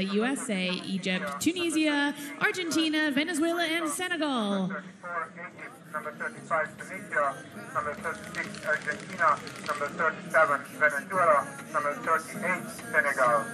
USA, Egypt, Tunisia, Argentina, Venezuela, and Senegal. 34, Number 35, Tunisia. Number 36, Argentina. Number 37, Venezuela. Number 38, Senegal.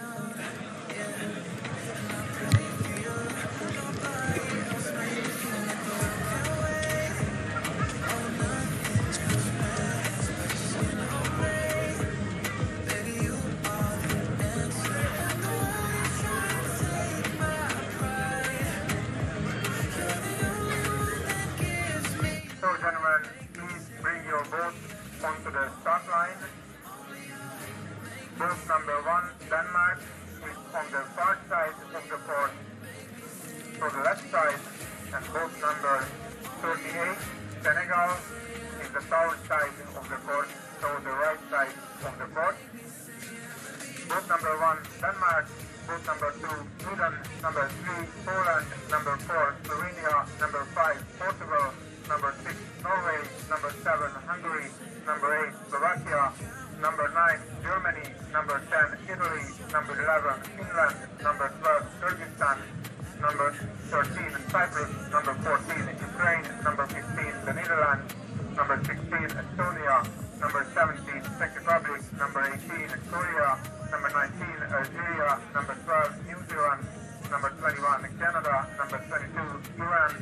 Boat number one, Denmark. Boat number two, Sweden. Number three, Poland. Number four, Slovenia. Number five, Portugal. Number six, Norway. Number seven, Hungary. Number eight, Slovakia. Number nine, Germany. Number ten, Italy. Number eleven, Finland. Number twelve, Kyrgyzstan. Number thirteen, Cyprus. Number fourteen, Ukraine. Number fifteen, the Netherlands. Number 16, Estonia. Number 17, Czech Republic. Number 18, Korea. Number 19, Algeria. Number 12, New Zealand. Number 21, Canada. Number 22, Iran.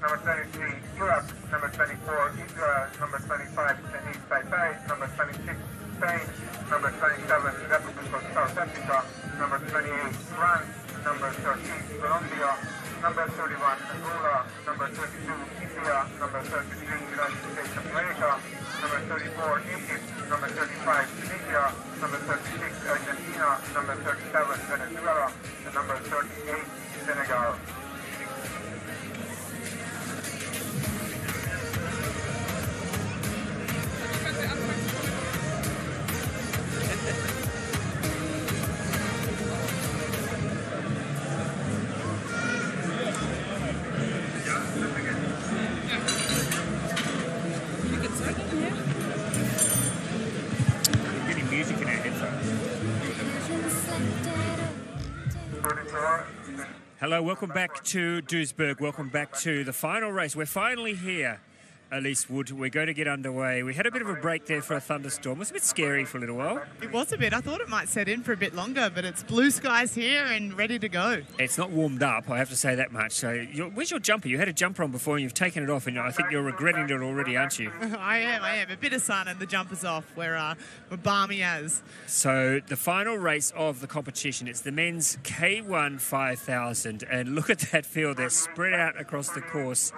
Number 23, Europe. Number 24, Israel. Number 25, Chinese Taipei. Number 26, Spain. Number 27, Republic of South Africa. Number 28, France. Number 13, Colombia. Number 31, Angola. Number 32, India. Number 33, United States of America. Number 34, Egypt. Number 35, Tunisia. Number 36, welcome back to Duisburg. Welcome back to the final race. We're finally here, Elise Wood. We're going to get underway. We had a bit of a break there for a thunderstorm. It was a bit scary for a little while. It was a bit. I thought it might set in for a bit longer, but it's blue skies here and ready to go. It's not warmed up, I have to say that much. So, where's your jumper? You had a jumper on before and you've taken it off, and I think you're regretting it already, aren't you? I am, I am. A bit of sun and the jumper's off. We're, uh, we're balmy as. So the final race of the competition, it's the men's K1 5000, and look at that field. They're spread out across the course.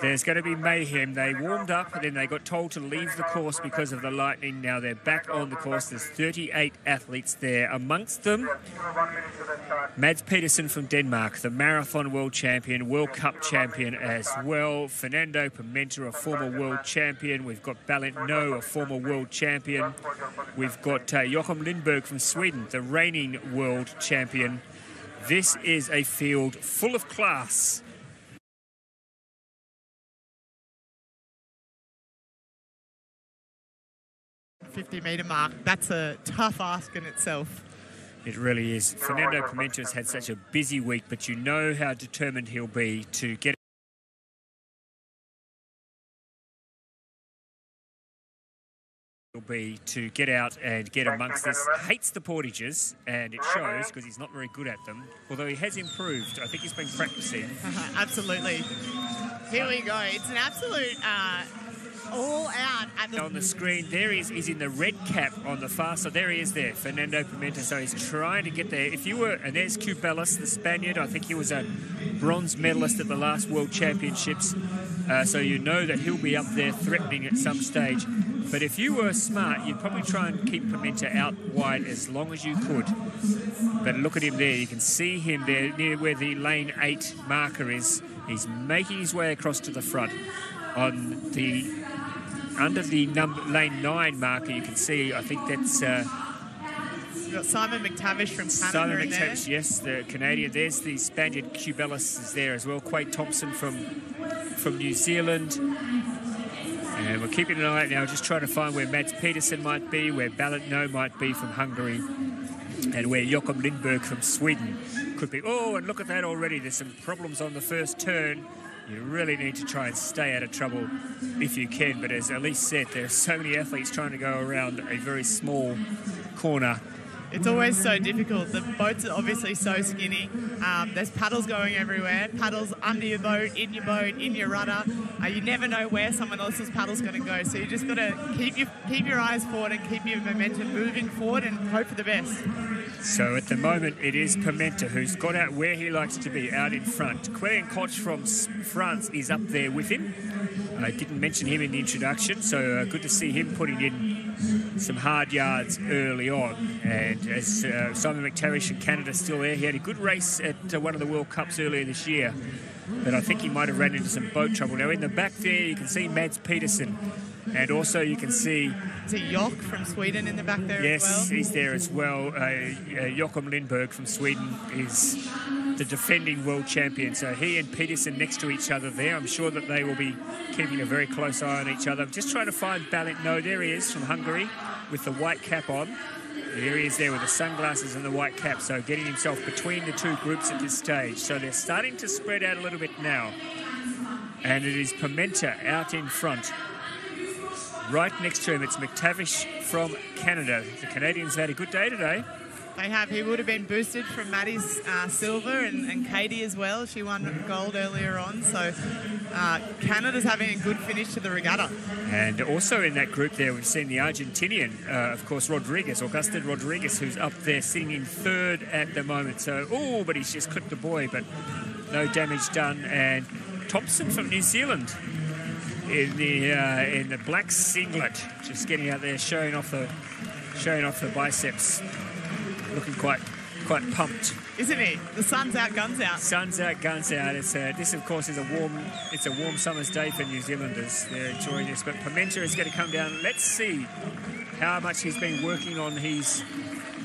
There's going to be mayhem. They warmed up, and then they got told to leave the course because of the lightning. Now they're back on the course. There's 38 athletes there. Amongst them. Mads Pedersen from Denmark, the marathon world champion, World Cup champion as well. Fernando Pimenta, a former world champion. We've got Balint No, a former world champion. We've got uh, Joakim Lindberg from Sweden, the reigning world champion. This is a field full of class. 50 metre mark. That's a tough ask in itself. It really is. Fernando Pimenta's had such a busy week, but you know how determined he'll be to get will be to get out and get amongst this. Hates the portages, and it shows because he's not very good at them. Although he has improved, I think he's been practicing. Absolutely. Here we go. It's an absolute uh, all out the On the screen, there he is. He's in the red cap on the far side. There he is. There, Fernando Pimenta. So he's trying to get there. If you were, and there's Cubelos, the Spaniard. I think he was a bronze medalist at the last World Championships. Uh, so you know that he'll be up there threatening at some stage. But if you were smart, you'd probably try and keep Pimenta out wide as long as you could. But look at him there. You can see him there near where the lane eight marker is. He's making his way across to the front. On the under the number lane nine marker, you can see. I think that's uh, got Simon McTavish from Canada Simon. McTavish. Yes, the Canadian. There's the Spaniard Cubelos is there as well. Quaid Thompson from from New Zealand. And we're keeping an eye out now, just trying to find where Mads Pedersen might be, where Balint No might be from Hungary. and where Joakim Lindberg from Sweden could be. Oh, and look at that already. There's some problems on the first turn. You really need to try and stay out of trouble if you can. But as Elise said, there are so many athletes trying to go around a very small corner. It's always so difficult. The boats are obviously so skinny. Um, there's paddles going everywhere. Paddles under your boat, in your boat, in your rudder. Uh, you never know where someone else's paddle's going to go. So you just got to keep your keep your eyes forward and keep your momentum moving forward and hope for the best. So at the moment, it is Pimenta who's got out where he likes to be, out in front. Quentin Koch from France is up there with him. I didn't mention him in the introduction, so uh, good to see him putting in some hard yards early on. And as uh, Simon McTavish in Canada still there, he had a good race at uh, one of the World Cups earlier this year. But I think he might have ran into some boat trouble. Now in the back there, you can see Mads Pedersen. And also you can see Is it Jock from Sweden in the back there Yes, as well? he's there as well. Uh, uh, Joakim Lindberg from Sweden is the defending world champion. So he and Pedersen next to each other there. I'm sure that they will be keeping a very close eye on each other. Just trying to find Balint. No, there he is from Hungary with the white cap on. There he is there with the sunglasses and the white cap. So getting himself between the two groups at this stage. So they're starting to spread out a little bit now. And it is Pimenta out in front. Right next to him, it's McTavish from Canada. The Canadians had a good day today. They have. He would have been boosted from Maddie's uh, silver and, and Katie as well. She won gold earlier on. So uh, Canada's having a good finish to the regatta. And also in that group there, we've seen the Argentinian, uh, of course, Rodriguez, Agustin Rodriguez, who's up there sitting in third at the moment. So, oh, but he's just clipped the buoy, but no damage done. And Thompson from New Zealand in the uh, in the black singlet, just getting out there, showing off the showing off the biceps, looking quite quite pumped. Isn't he? The sun's out, guns out. Sun's out, guns out. It's uh, this, of course, is a warm. It's a warm summer's day for New Zealanders. They're enjoying this. But Pimenta is going to come down. Let's see how much he's been working on his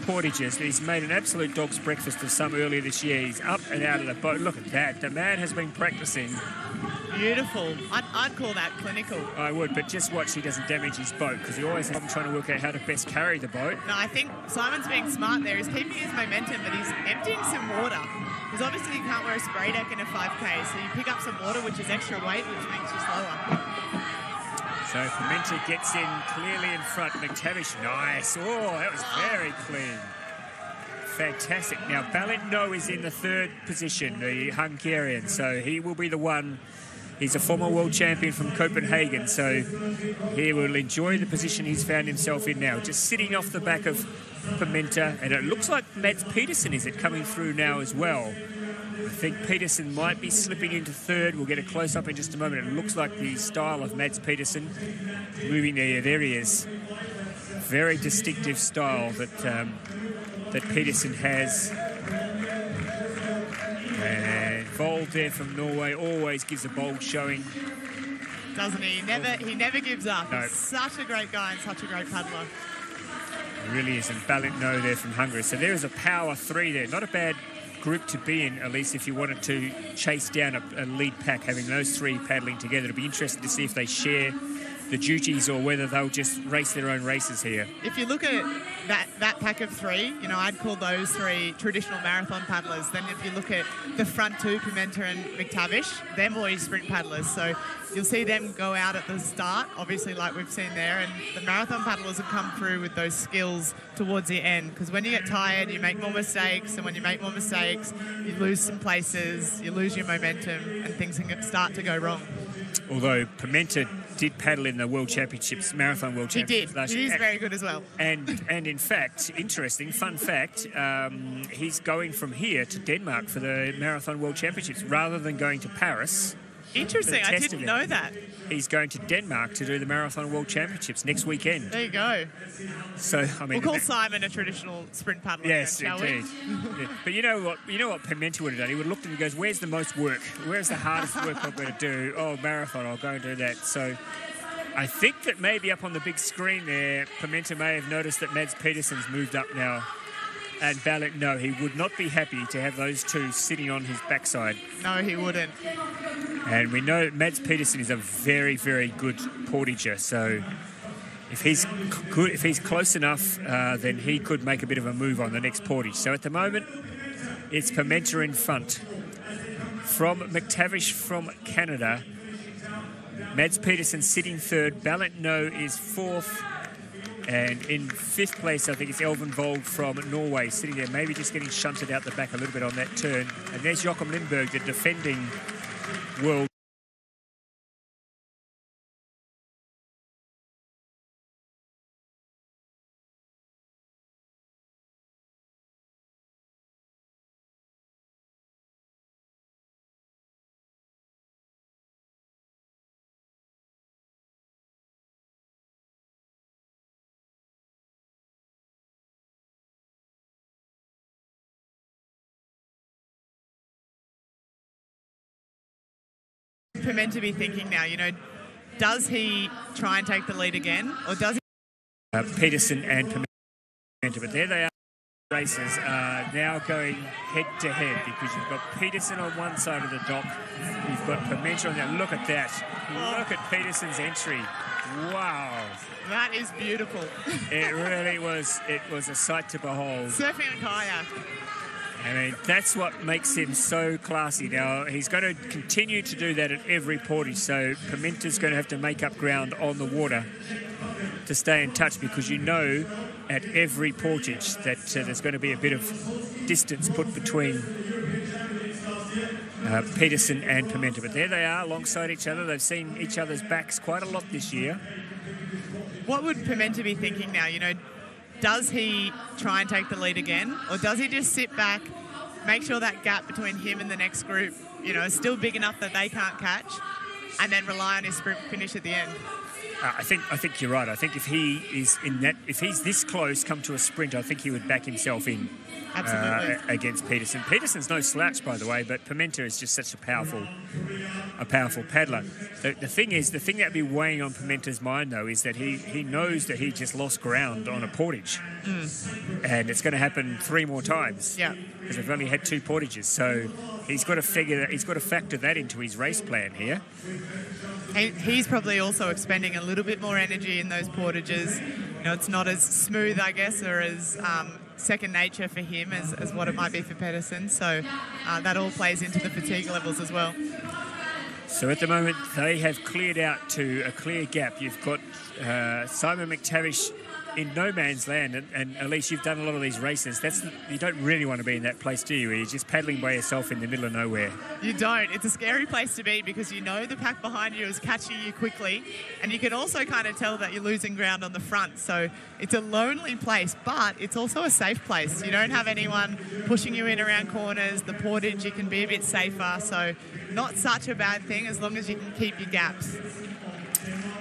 portages. He's made an absolute dog's breakfast of some earlier this year. He's up and out of the boat. Look at that. The man has been practicing. Beautiful. I'd, I'd call that clinical. I would, but just watch he doesn't damage his boat because he always has trying to work out how to best carry the boat. No, I think Simon's being smart there. He's keeping his momentum, but he's emptying some water. Because obviously you can't wear a spray deck in a 5K, so you pick up some water, which is extra weight, which makes you slower. So Pimenta gets in clearly in front. McTavish, nice. Oh, that was very clean. Fantastic. Now, Balint is in the third position, the Hungarian. So he will be the one. He's a former world champion from Copenhagen, so he will enjoy the position he's found himself in now. Just sitting off the back of Pimenta, and it looks like Mads Pedersen is it coming through now as well. I think Pedersen might be slipping into third. We'll get a close up in just a moment. It looks like the style of Mads Pedersen moving there. There he is. Very distinctive style that um, that Pedersen has. And Vold there from Norway always gives a bold showing. Doesn't he? He never, he never gives up. No. He's such a great guy and such a great paddler. It really is. And Balint No there from Hungary. So there is a power three there. Not a bad group to be in, at least if you wanted to chase down a, a lead pack, having those three paddling together. It'll be interesting to see if they share the duties or whether they'll just race their own races here. If you look at that, that pack of three, you know, I'd call those three traditional marathon paddlers. Then if you look at the front two, Pimenta and McTavish, they're more sprint paddlers. So you'll see them go out at the start, obviously, like we've seen there. And the marathon paddlers have come through with those skills towards the end. Because when you get tired, you make more mistakes. And when you make more mistakes, you lose some places, you lose your momentum, and things can start to go wrong. Although Pimenta did paddle in the World Championships, Marathon World He Championships did. last He year. very good as well. And and in fact, interesting fun fact, um, he's going from here to Denmark for the Marathon World Championships rather than going to Paris. Interesting. I didn't know that. He's going to Denmark to do the Marathon World Championships next weekend. There you go. So I mean, We'll call Simon a traditional sprint paddler. Yes, indeed. Yeah. But you know what? You know what Pimenta would have done. He would have looked and he goes, "Where's the most work? Where's the hardest work I'm going to do? Oh, marathon. I'll go and do that." So, I think that maybe up on the big screen there, Pimenta may have noticed that Mads Pedersen's moved up now, and Balint. No, he would not be happy to have those two sitting on his backside. No, he wouldn't. And we know Mads Pedersen is a very, very good portager. So if he's good, if he's close enough, uh, then he could make a bit of a move on the next portage. So at the moment, it's Pimenta in front. From McTavish from Canada, Mads Pedersen sitting third. Balint No is fourth. And in fifth place, I think it's Elvin Vold from Norway, sitting there, maybe just getting shunted out the back a little bit on that turn. And there's Joakim Lindberg, the defending world. For men to be thinking now, you know, does he try and take the lead again, or does he? uh, Pedersen and Pimenta. But there they are. Races are now going head to head because you've got Pedersen on one side of the dock, you've got Pimenta on the other. Look at that! Look at Pedersen's entry. Wow! That is beautiful. It really was. It was a sight to behold. Surfing a kayak. I mean, that's what makes him so classy. Now, he's going to continue to do that at every portage, so Pimenta's going to have to make up ground on the water to stay in touch because you know at every portage that uh, there's going to be a bit of distance put between uh, Pedersen and Pimenta. But there they are alongside each other. They've seen each other's backs quite a lot this year. What would Pimenta be thinking now? You know, does he try and take the lead again, or does he just sit back, make sure that gap between him and the next group, you know, is still big enough that they can't catch, and then rely on his sprint finish at the end? Uh, I think I think you're right. I think if he is in that, if he's this close, come to a sprint, I think he would back himself in uh, against Pedersen. Pedersen's no slouch, by the way, but Pimenta is just such a powerful, a powerful paddler. The, the thing is, the thing that would be weighing on Pimenta's mind though is that he he knows that he just lost ground on a portage, and it's going to happen three more times. Yeah. because we've only had two portages, so he's got to figure that he's got to factor that into his race plan here. He, he's probably also expending a little bit more energy in those portages. You know, it's not as smooth, I guess, or as um, second nature for him as, as what it might be for Pedersen. So uh, that all plays into the fatigue levels as well. So at the moment, they have cleared out to a clear gap. You've got uh, Simon McTavish in no man's land, and, and at least you've done a lot of these races. That's you don't really want to be in that place, do you? Where you're just paddling by yourself in the middle of nowhere. You don't. It's a scary place to be because you know the pack behind you is catching you quickly, and you can also kind of tell that you're losing ground on the front. So it's a lonely place, but it's also a safe place. You don't have anyone pushing you in around corners. The portage, you can be a bit safer. So not such a bad thing as long as you can keep your gaps.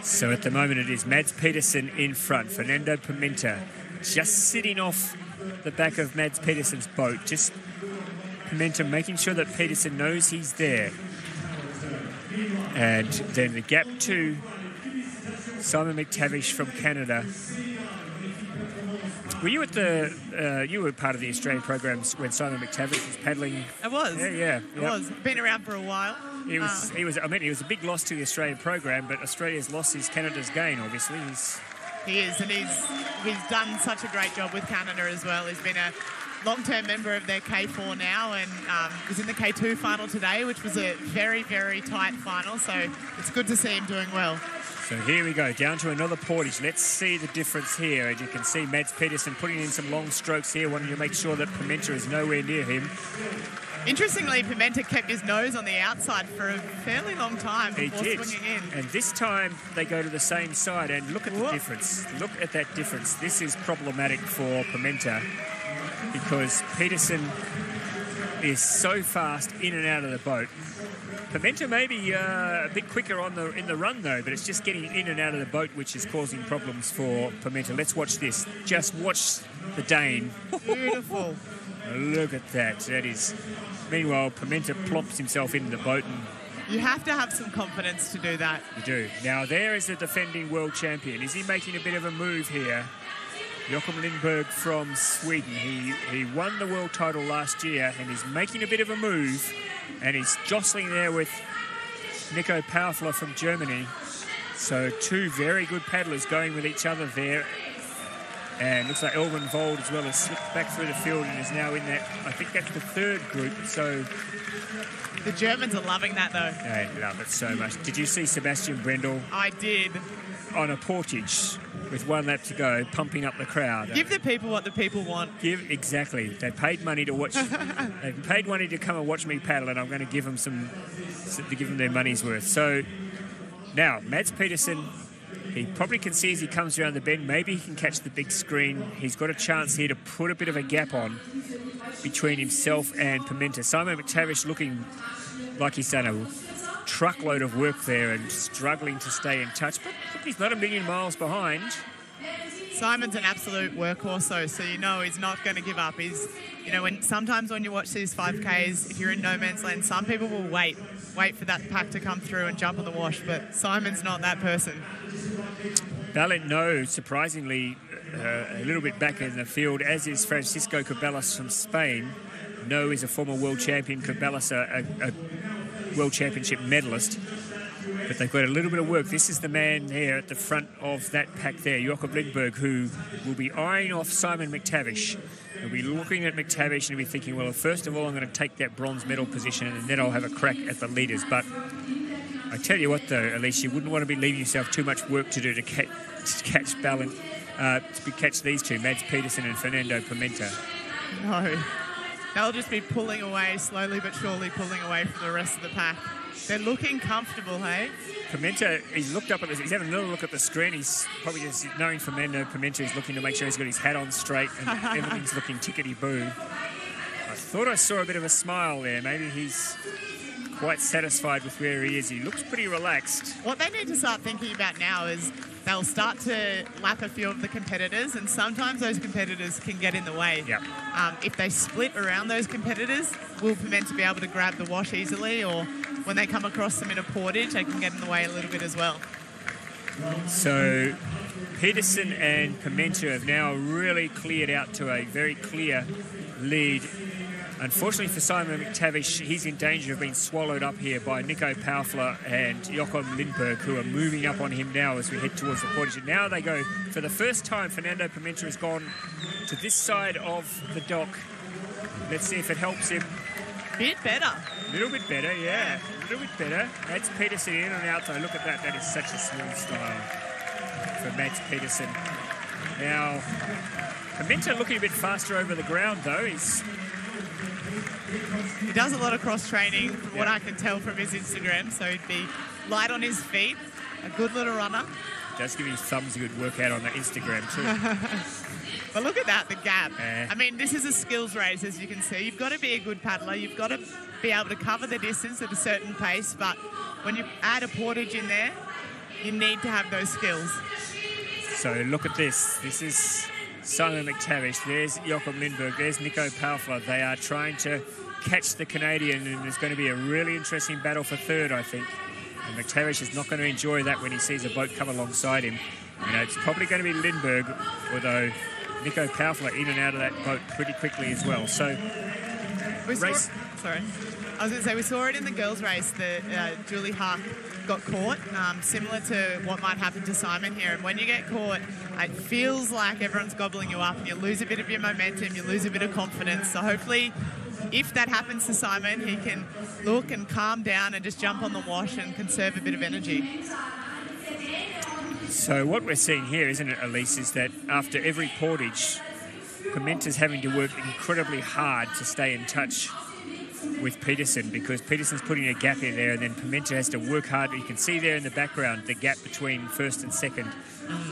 So at the moment, it is Mads Pedersen in front. Fernando Pimenta just sitting off the back of Mads Pedersen's boat. Just Pimenta making sure that Pedersen knows he's there. And then the gap to Simon McTavish from Canada. Were you at the? Uh, you were part of the Australian programs when Simon McTavish was paddling. I was. Yeah, yeah, It yep. was. Been around for a while. He was. Uh, he was. I mean, he was a big loss to the Australian program, but Australia's loss is Canada's gain. Obviously, he's He is, and he's he's done such a great job with Canada as well. He's been a long-term member of their K4 now, and um, was in the K2 final today, which was a very very tight final. So it's good to see him doing well. So here we go, down to another portage. Let's see the difference here. As you can see Mads Pedersen putting in some long strokes here, wanting to make sure that Pimenta is nowhere near him. Interestingly, Pimenta kept his nose on the outside for a fairly long time He before did. swinging in. And this time they go to the same side. And look at the difference. Look at that difference. This is problematic for Pimenta because Pedersen is so fast in and out of the boat. Pimenta may be uh, a bit quicker on the in the run though, but it's just getting in and out of the boat which is causing problems for Pimenta. Let's watch this. Just watch the Dane. Beautiful. Look at that. That is. Meanwhile, Pimenta plops himself into the boat and You have to have some confidence to do that. You do. Now, there is the defending world champion. Is he making a bit of a move here? Joakim Lindberg from Sweden. He, he won the world title last year and he's making a bit of a move. And he's jostling there with Nico Paufler from Germany. So two very good paddlers going with each other there. And looks like Elvin Vold as well has slipped back through the field and is now in that. I think that's the third group. So The Germans are loving that though. I love it so much. Did you see Sebastian Brendel I did. on a portage with one lap to go, pumping up the crowd? Give the people what the people want. Give exactly. They paid money to watch. they paid money to come and watch me paddle, and I'm going to give them some to give them their money's worth. So now, Mads Pedersen. He probably can see as he comes around the bend. Maybe he can catch the big screen. He's got a chance here to put a bit of a gap on between himself and Pimenta. Simon McTavish looking like he's done a truckload of work there and struggling to stay in touch. But he's not a million miles behind. Simon's an absolute workhorse, though, so you know he's not going to give up. He's, you know, when sometimes when you watch these 5Ks, if you're in no man's land, some people will wait, wait for that pack to come through and jump on the wash, but Simon's not that person. Balint no, surprisingly, uh, a little bit back in the field, as is Francisco Cubelos from Spain. No is a former world champion, Cubelos a, a, a world championship medalist. But they've got a little bit of work. This is the man here at the front of that pack there, Jakob Lindberg, who will be eyeing off Simon McTavish. He'll be looking at McTavish and he'll be thinking, well, first of all, I'm going to take that bronze medal position and then I'll have a crack at the leaders. But I tell you what, though, Elise, you wouldn't want to be leaving yourself too much work to do to, ca- to catch Ballin, uh, to catch these two, Mads Pedersen and Fernando Pimenta. No. They'll just be pulling away, slowly but surely pulling away from the rest of the pack. They're looking comfortable, hey? Pimenta, he's looked up at this, he's having another look at the screen. He's probably just knowing Fernando Pimenta is looking to make sure he's got his hat on straight and everything's looking tickety boo. I thought I saw a bit of a smile there. Maybe he's quite satisfied with where he is. He looks pretty relaxed. What they need to start thinking about now is they'll start to lap a few of the competitors, and sometimes those competitors can get in the way. Yep. Um, if they split around those competitors, will Pimenta be able to grab the wash easily, or when they come across them in a portage, they can get in the way a little bit as well. So Pedersen and Pimenta have now really cleared out to a very clear lead. Unfortunately for Simon McTavish, he's in danger of being swallowed up here by Nico Paufler and Joakim Lindberg, who are moving up on him now as we head towards the portage. And now they go, for the first time, Fernando Pimenta has gone to this side of the dock. Let's see if it helps him. A bit better. A little bit better, yeah. A little bit better. Mads Pedersen in and out, though. Look at that. That is such a smooth style for Mads Pedersen. Now, Pimenta looking a bit faster over the ground, though. He's He does a lot of cross training, from what I can tell from his Instagram. So he'd be light on his feet, a good little runner. does give his thumbs a good workout on the Instagram, too. But look at that, the gap. Eh. I mean, this is a skills race, as you can see. You've got to be a good paddler. You've got to be able to cover the distance at a certain pace. But when you add a portage in there, you need to have those skills. so look at this. This is Simon McTavish. There's Joakim Lindberg. There's Nico Paufler. They are trying to catch the Canadian, and it's going to be a really interesting battle for third, I think. And McTavish is not going to enjoy that when he sees a boat come alongside him. You know, it's probably going to be Lindberg, although Nico Paufler in and out of that boat pretty quickly as well. So We Race. Sorry. I was going to say, we saw it in the girls' race that uh, Julie Hark got caught, um, similar to what might happen to Simon here. And when you get caught, it feels like everyone's gobbling you up and you lose a bit of your momentum, you lose a bit of confidence. So hopefully, if that happens to Simon, he can look and calm down and just jump on the wash and conserve a bit of energy. So what we're seeing here, isn't it, Elise, is that after every portage, Pimenta's having to work incredibly hard to stay in touch with Pedersen because Pedersen's putting a gap in there and then Pimenta has to work hard. You can see there in the background the gap between first and second.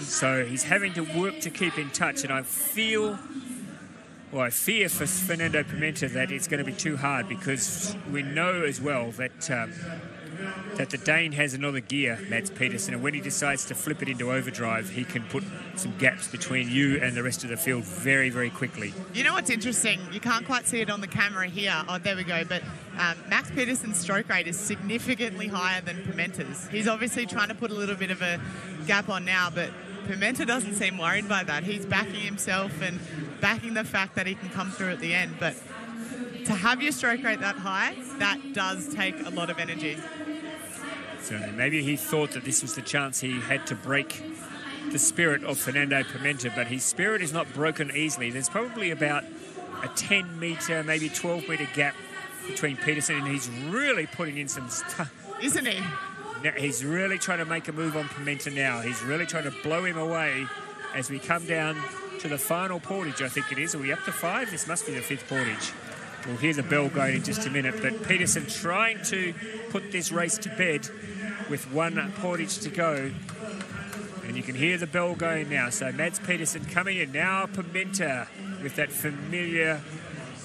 So he's having to work to keep in touch and I feel well, I fear for Fernando Pimenta that it's going to be too hard because we know as well that um, that the Dane has another gear, Mads Pedersen, and when he decides to flip it into overdrive, he can put some gaps between you and the rest of the field very, very quickly. You know what's interesting? You can't quite see it on the camera here. Oh, there we go. But um, Mads Pedersen's stroke rate is significantly higher than Pimenta's. He's obviously trying to put a little bit of a gap on now, but Pimenta doesn't seem worried by that. He's backing himself and backing the fact that he can come through at the end. But to have your stroke rate that high, that does take a lot of energy. So maybe he thought that this was the chance he had to break the spirit of Fernando Pimenta, but his spirit is not broken easily. There's probably about a 10 metre, maybe 12 metre gap between Pedersen, and he's really putting in some stuff. Isn't he? He's really trying to make a move on Pimenta now. He's really trying to blow him away as we come down to the final portage, I think it is. Are we up to five? This must be the fifth portage. We'll hear the bell going in just a minute. But Pedersen trying to put this race to bed with one portage to go. And you can hear the bell going now. So Mads Pedersen coming in. Now Pimenta with that familiar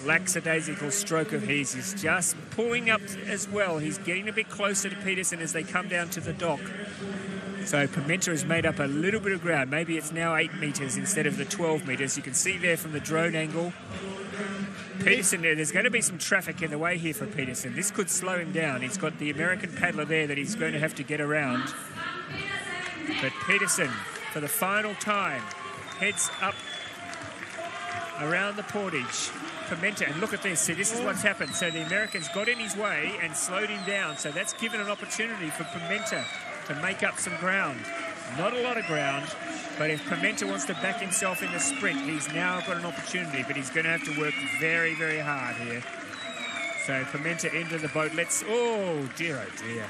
lackadaisical stroke of his. He's just pulling up as well. He's getting a bit closer to Pedersen as they come down to the dock. So Pimenta has made up a little bit of ground. Maybe it's now 8 metres instead of the 12 metres. You can see there from the drone angle. Pedersen, there's going to be some traffic in the way here for Pedersen. This could slow him down. He's got the American paddler there that he's going to have to get around. But Pedersen, for the final time, heads up around the portage. Pimenta, and look at this. See, this is what's happened. So the Americans got in his way and slowed him down. So that's given an opportunity for Pimenta to make up some ground. Not a lot of ground, but if Pimenta wants to back himself in the sprint, he's now got an opportunity, but he's going to have to work very, very hard here. So Pimenta into the boat. Let's. Oh dear, oh dear.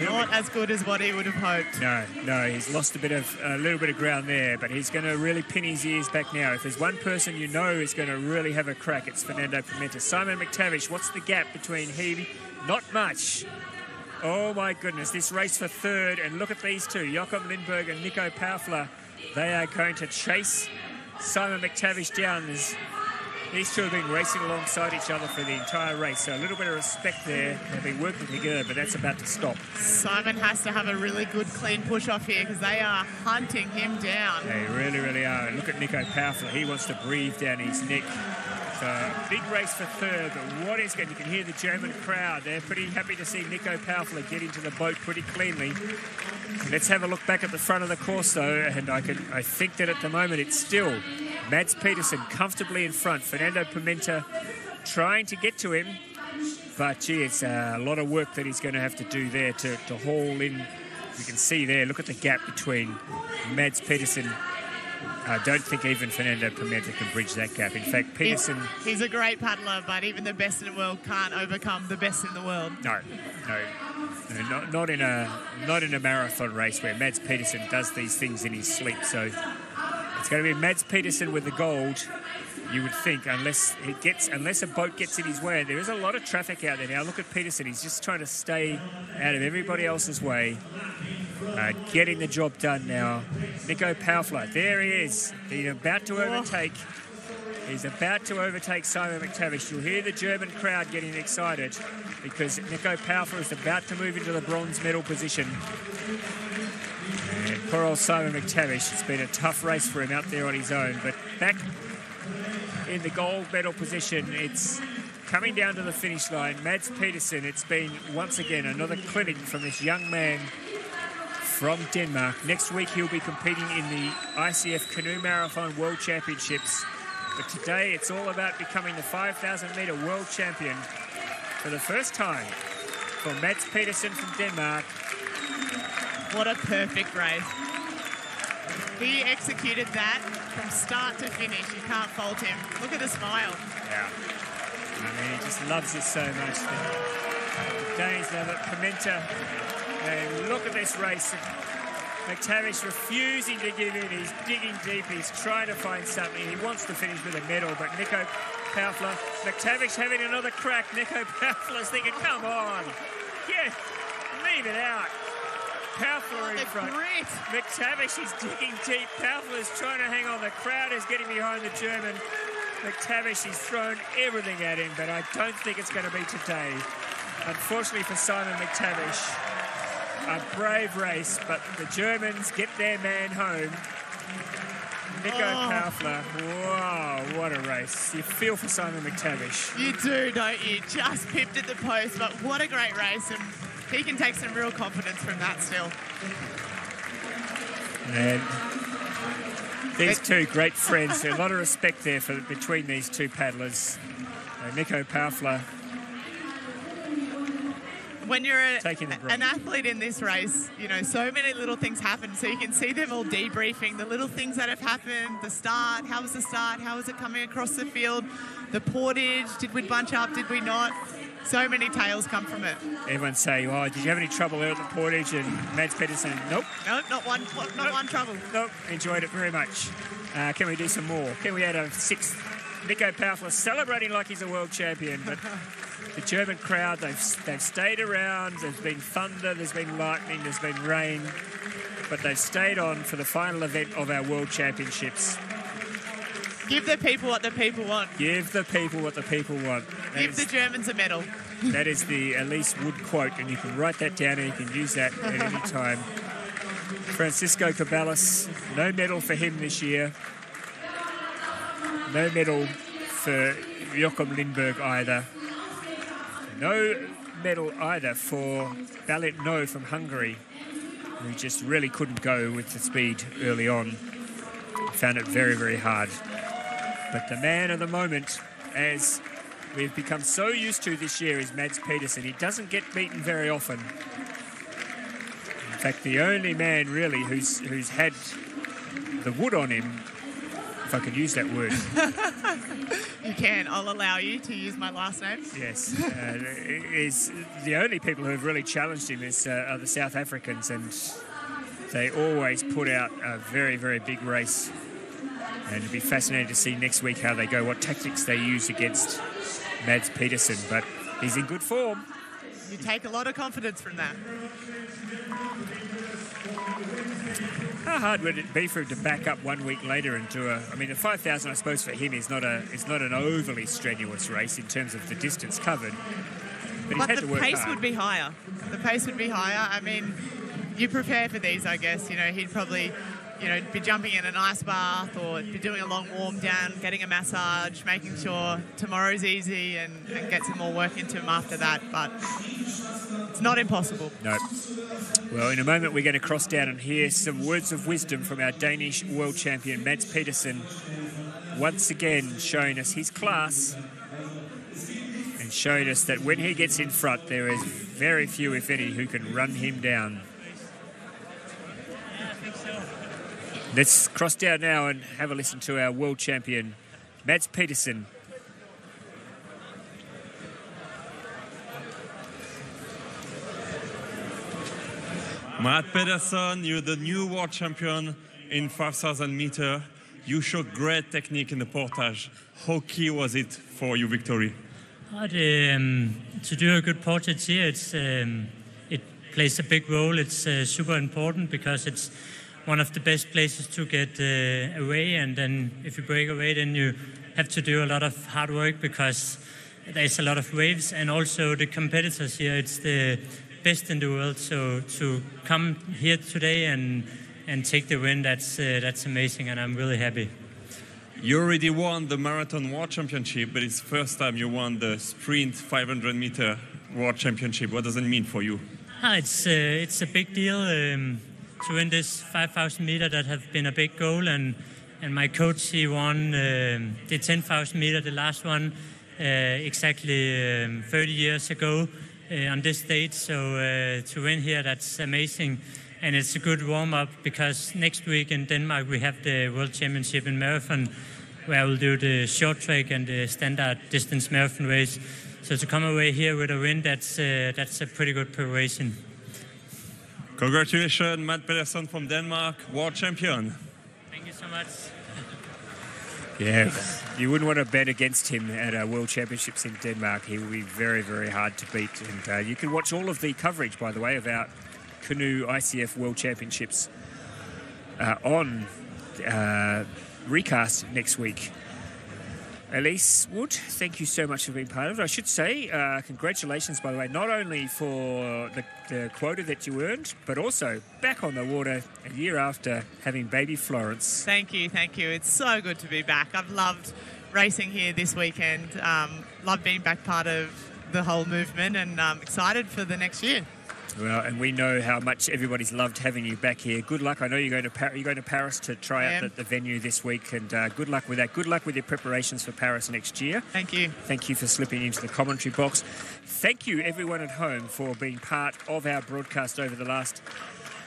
Not as good as what he would have hoped. No, no, he's lost a bit of a little bit of ground there, but he's going to really pin his ears back now. If there's one person you know is going to really have a crack, it's Fernando Pimenta. Simon McTavish, what's the gap between he? Not much. Oh my goodness, this race for third, and look at these two, Joakim Lindberg and Nico Paufler. They are going to chase Simon McTavish down. There's, these two have been racing alongside each other for the entire race, so a little bit of respect there. They've been working together, but that's about to stop. Simon has to have a really good clean push off here because they are hunting him down. They really, really are. And look at Nico Paufler. He wants to breathe down his neck. So big race for third, but what is good? You can hear the German crowd. They're pretty happy to see Nico Paufler get into the boat pretty cleanly. Let's have a look back at the front of the course, though, and I can I think that at the moment it's still Mads Pedersen comfortably in front. Fernando Pimenta trying to get to him, but gee, it's a lot of work that he's going to have to do there to, to haul in. You can see there. Look at the gap between Mads Pedersen I don't think even Fernando Pimenta can bridge that gap. In fact, Pedersen. He's, he's, a great paddler, but even the best in the world can't overcome the best in the world. No, no, no not, not in a not in a marathon race where Mads Pedersen does these things in his sleep. So it's going to be Mads Pedersen with the gold. You would think, unless it gets, unless a boat gets in his way, there is a lot of traffic out there now. Look at Pedersen; he's just trying to stay out of everybody else's way. Uh, getting the job done now. Nico Paufler, there he is. He's about to overtake. He's about to overtake Simon McTavish. You'll hear the German crowd getting excited because Nico Paufler is about to move into the bronze medal position. And poor old Simon McTavish, it's been a tough race for him out there on his own. But back in the gold medal position, it's coming down to the finish line. Mads Pedersen, it's been once again another clinic from this young man from Denmark. Next week he'll be competing in the ICF Canoe Marathon World Championships. But today it's all about becoming the 5,000 metre world champion for the first time for Mads Pedersen from Denmark. What a perfect race. He executed that from start to finish. You can't fault him. Look at the smile. Yeah. I mean, he just loves it so much. The Danes love it. Pimenta and look at this race. McTavish refusing to give in. He's digging deep. He's trying to find something. He wants to finish with a medal, but Nico Paufler, McTavish having another crack. Nico Paufler's thinking, come on. Yeah, leave it out. Paufler oh, in front. Grit. McTavish is digging deep. Paufler's trying to hang on. The crowd is getting behind the German. McTavish, he's thrown everything at him, but I don't think it's going to be today. Unfortunately for Simon McTavish, a brave race, but the Germans get their man home. Nico oh. Paufler, wow, what a race. You feel for Simon McTavish. You do, don't you? Just pipped at the post, but what a great race. And he can take some real confidence from that still. And these two great friends, a lot of respect there for between these two paddlers. Uh, Nico Paufler when you're a, an athlete in this race, you know, so many little things happen. So you can see them all debriefing the little things that have happened, the start, how was the start, how was it coming across the field, the portage, did we bunch up, did we not? So many tales come from it. Everyone say, "Oh, did you have any trouble there at the portage?" And Mads Pedersen, "Nope, Nope, not one, not one trouble. nope, enjoyed it very much." Uh, can we do some more? Can we add a sixth? Nico Paufler celebrating like he's a world champion, but the German crowd, they've, they've stayed around. There's been thunder, there's been lightning, there's been rain, but they've stayed on for the final event of our world championships. Give the people what the people want. Give the people what the people want. That Give is- the Germans a medal. That is the Elise Wood quote, and you can write that down and you can use that at any time. Francisco Cubelos, no medal for him this year. No medal for Joakim Lindberg either. No medal either for Balint No from Hungary, who just really couldn't go with the speed early on. Found it very, very hard. But the man of the moment, as we've become so used to this year, is Mads Pedersen. He doesn't get beaten very often. In fact, the only man really who's who's had the wood on him, if I could use that word, You can. I'll allow you to use my last name. yes, uh, is the only people who have really challenged him is uh, are the South Africans, and they always put out a very very big race. And it'll be fascinating to see next week how they go, what tactics they use against Mads Pedersen. But he's in good form. You take a lot of confidence from that. How hard would it be for him to back up one week later and do a? I mean, the 5,000, I suppose, for him is not a is not an overly strenuous race in terms of the distance covered. But he's But had the to work pace hard. would be higher. The pace would be higher. I mean, you prepare for these, I guess. You know, he'd probably, you know, be jumping in an ice bath or be doing a long warm down, getting a massage, making sure tomorrow's easy and, and get some more work into him after that. But it's not impossible. No. Well, in a moment, we're going to cross down and hear some words of wisdom from our Danish world champion, Mads Pedersen, once again showing us his class and showing us that when he gets in front, there is very few, if any, who can run him down. Let's cross down now and have a listen to our world champion, Mads Pedersen. Mads Pedersen, you're the new world champion in 5,000 meter. You showed great technique in the portage. How key was it for your victory? But, um, to do a good portage here, it's, um, it plays a big role. It's uh, super important because it's one of the best places to get uh, away. And then if you break away, then you have to do a lot of hard work because there's a lot of waves. And also the competitors here, it's the best in the world. So to come here today and and take the win, that's uh, that's amazing, and I'm really happy. You already won the marathon world championship, but it's first time you won the sprint 500 meter world championship. What does it mean for you? Ah, it's uh, it's a big deal um, to win this 5,000 meter. That have been a big goal, and and my coach he won um, the 10,000 meter, the last one, uh, exactly um, 30 years ago uh, on this date. So uh, to win here, that's amazing. And it's a good warm up because next week in Denmark we have the World Championship in marathon, where I will do the short track and the standard distance marathon race. So to come away here with a win, that's uh, that's a pretty good preparation. Congratulations, Mads Pedersen from Denmark, world champion. Thank you so much. Yeah, you wouldn't want to bet against him at uh, World Championships in Denmark. He will be very, very hard to beat. And uh, you can watch all of the coverage, by the way, of our canoe ICF World Championships uh, on uh, recast next week. Elise Wood, thank you so much for being part of it. I should say, uh, congratulations, by the way, not only for the, the quota that you earned, but also back on the water a year after having baby Florence. Thank you, thank you. It's so good to be back. I've loved racing here this weekend. Um, love being back part of the whole movement, and um, excited for the next year. Well, and we know how much everybody's loved having you back here. Good luck. I know you're going to Par- you're going to Paris to try out the, the venue this week, and uh, good luck with that. Good luck with your preparations for Paris next year. Thank you. Thank you for slipping into the commentary box. Thank you, everyone at home, for being part of our broadcast over the last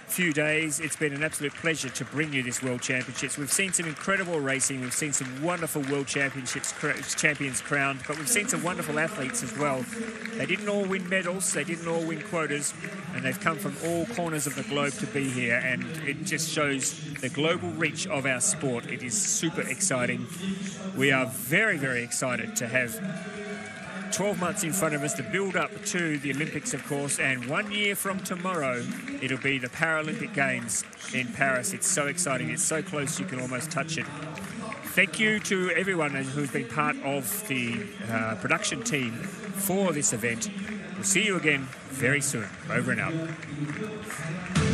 few days. It's been an absolute pleasure to bring you this World Championships. We've seen some incredible racing. We've seen some wonderful World Championships champions crowned, but we've seen some wonderful athletes as well. They didn't all win medals. They didn't all win quotas, and they've come from all corners of the globe to be here. And it just shows the global reach of our sport. It is super exciting. We are very, very excited to have 12 months in front of us to build up to the Olympics, of course, and one year from tomorrow, it'll be the Paralympic Games in Paris. It's so exciting, it's so close you can almost touch it. Thank you to everyone who's been part of the uh, production team for this event. We'll see you again very soon. Over and out.